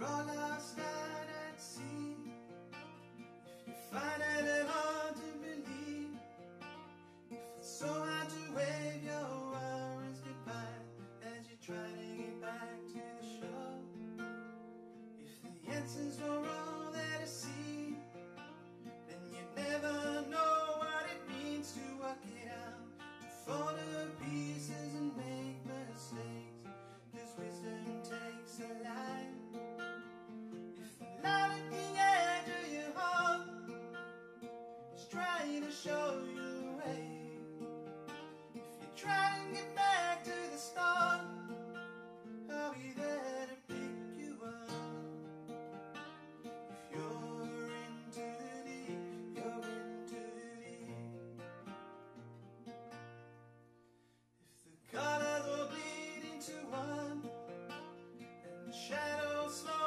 all out at sea, if you find shadows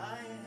I